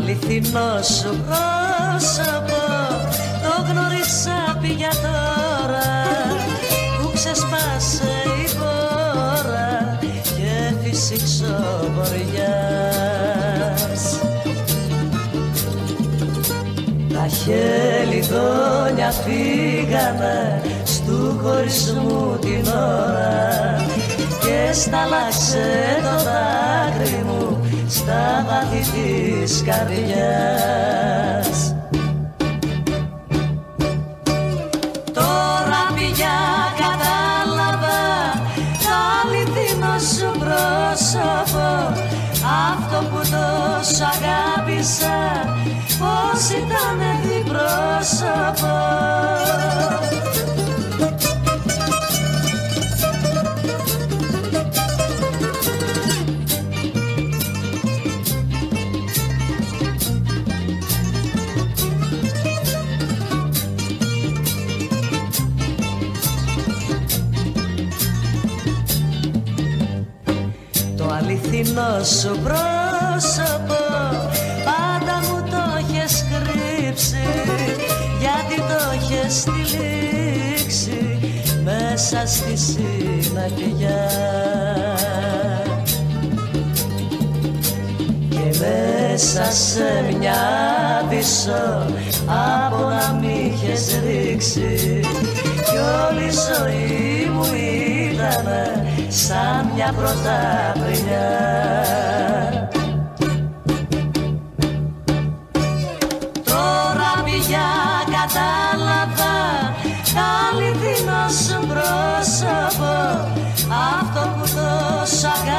αληθινό σου πρόσωπο. Το γνώρισα πια τώρα που ξεσπάσε η χώρα και φυσήξε ο βοριάς Τα χελιδόνια φύγανε στου χωρισμού την ώρα και στάλαξε το δάκρυ μου στα βάθη της καρδιάς. Τώρα πια κατάλαβα το αληθινό σου πρόσωπο αυτό που τόσο αγάπησα πως ήταν διπρόσωπο αληθινό σου πρόσωπο πάντα μου το έχεις κρύψει. Γιατί το έχεις τυλίξει μέσα στη συναγκιά και μέσα σε μια πίσω από να μ' είχες ρίξει. Κι όλη η ζωή μου ήταν σαν μια πρωταπριλιά κατάλαβα αληθινό σου πρόσωπο αυτό που τόσο αγάπησα πως ήταν